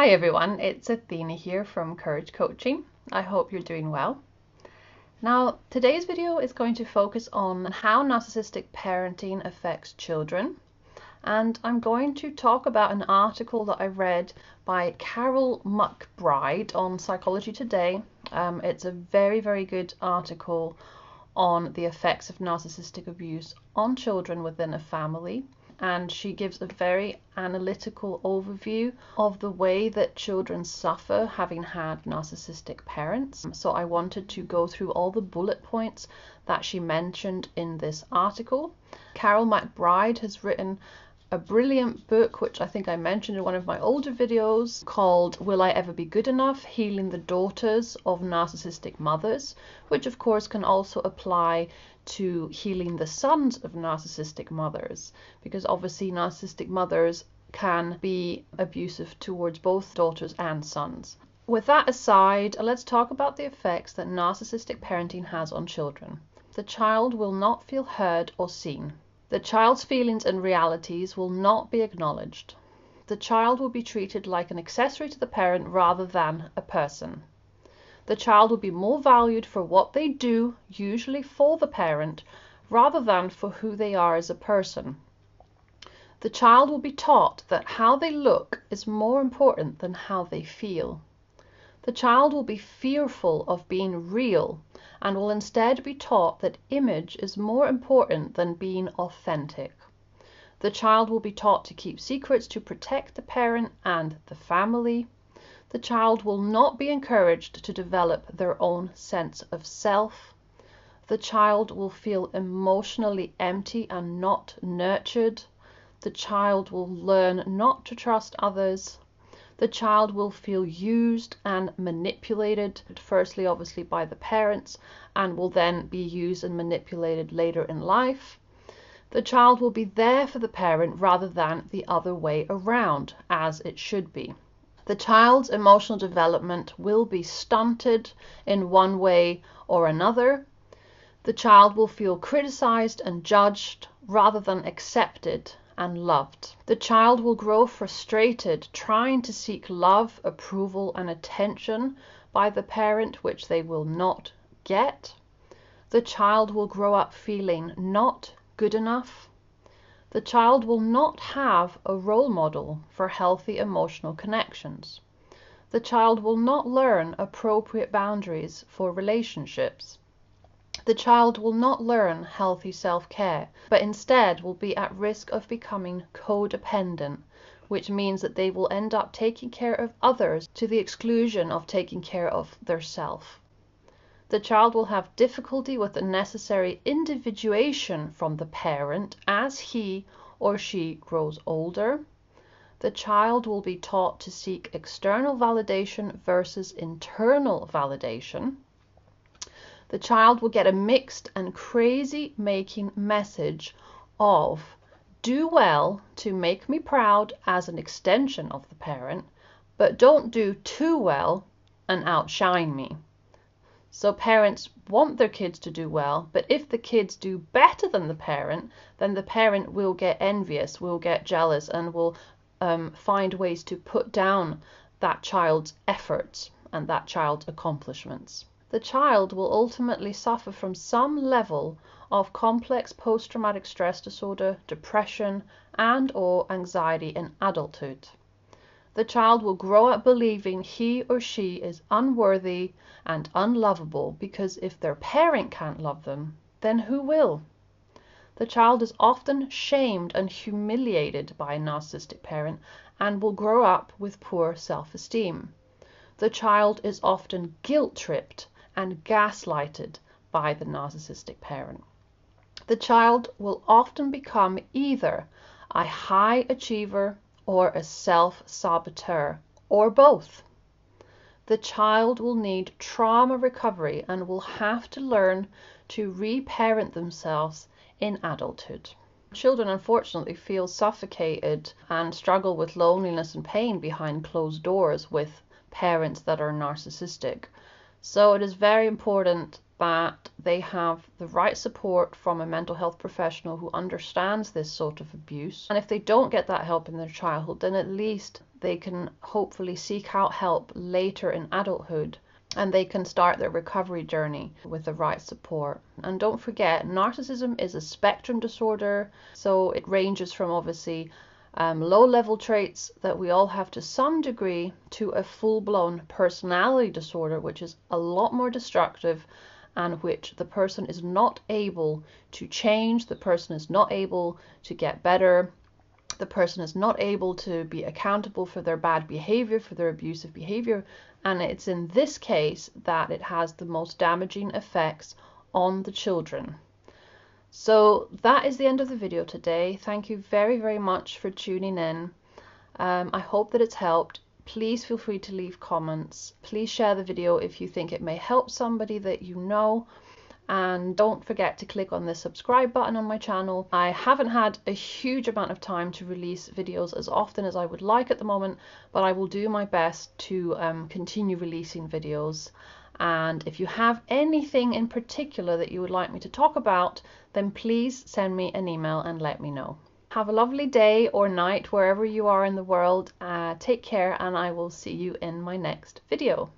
Hi everyone, it's Athena here from Courage Coaching. I hope you're doing well. Now, today's video is going to focus on how narcissistic parenting affects children. And I'm going to talk about an article that I read by Karyl McBride on Psychology Today. Um, it's a very, very good article on the effects of narcissistic abuse on children within a family and she gives a very analytical overview of the way that children suffer having had narcissistic parents. So I wanted to go through all the bullet points that she mentioned in this article. Karyl McBride has written a brilliant book, which I think I mentioned in one of my older videos, called Will I Ever Be Good Enough? Healing the Daughters of Narcissistic Mothers, which of course can also apply to healing the sons of narcissistic mothers, because obviously narcissistic mothers can be abusive towards both daughters and sons. With that aside, let's talk about the effects that narcissistic parenting has on children. The child will not feel heard or seen. The child's feelings and realities will not be acknowledged. The child will be treated like an accessory to the parent rather than a person. The child will be more valued for what they do, usually for the parent, rather than for who they are as a person. The child will be taught that how they look is more important than how they feel. The child will be fearful of being real and will instead be taught that image is more important than being authentic. The child will be taught to keep secrets to protect the parent and the family. The child will not be encouraged to develop their own sense of self. The child will feel emotionally empty and not nurtured. The child will learn not to trust others the child will feel used and manipulated, firstly, obviously, by the parents, and will then be used and manipulated later in life. The child will be there for the parent rather than the other way around, as it should be. The child's emotional development will be stunted in one way or another. The child will feel criticized and judged rather than accepted and loved. The child will grow frustrated trying to seek love, approval, and attention by the parent, which they will not get. The child will grow up feeling not good enough. The child will not have a role model for healthy emotional connections. The child will not learn appropriate boundaries for relationships. The child will not learn healthy self-care, but instead will be at risk of becoming codependent, which means that they will end up taking care of others to the exclusion of taking care of their self. The child will have difficulty with the necessary individuation from the parent as he or she grows older. The child will be taught to seek external validation versus internal validation the child will get a mixed and crazy making message of do well to make me proud as an extension of the parent, but don't do too well and outshine me. So parents want their kids to do well, but if the kids do better than the parent, then the parent will get envious, will get jealous, and will um, find ways to put down that child's efforts and that child's accomplishments the child will ultimately suffer from some level of complex post-traumatic stress disorder, depression, and or anxiety in adulthood. The child will grow up believing he or she is unworthy and unlovable because if their parent can't love them, then who will? The child is often shamed and humiliated by a narcissistic parent and will grow up with poor self-esteem. The child is often guilt-tripped and gaslighted by the narcissistic parent. The child will often become either a high achiever or a self-saboteur, or both. The child will need trauma recovery and will have to learn to reparent themselves in adulthood. Children unfortunately feel suffocated and struggle with loneliness and pain behind closed doors with parents that are narcissistic. So it is very important that they have the right support from a mental health professional who understands this sort of abuse. And if they don't get that help in their childhood, then at least they can hopefully seek out help later in adulthood and they can start their recovery journey with the right support. And don't forget, narcissism is a spectrum disorder, so it ranges from obviously um, low level traits that we all have to some degree to a full blown personality disorder, which is a lot more destructive and which the person is not able to change, the person is not able to get better, the person is not able to be accountable for their bad behavior, for their abusive behavior, and it's in this case that it has the most damaging effects on the children. So that is the end of the video today. Thank you very, very much for tuning in. Um, I hope that it's helped please feel free to leave comments. Please share the video if you think it may help somebody that you know. And don't forget to click on the subscribe button on my channel. I haven't had a huge amount of time to release videos as often as I would like at the moment, but I will do my best to um, continue releasing videos. And if you have anything in particular that you would like me to talk about, then please send me an email and let me know. Have a lovely day or night wherever you are in the world. Uh, take care and I will see you in my next video.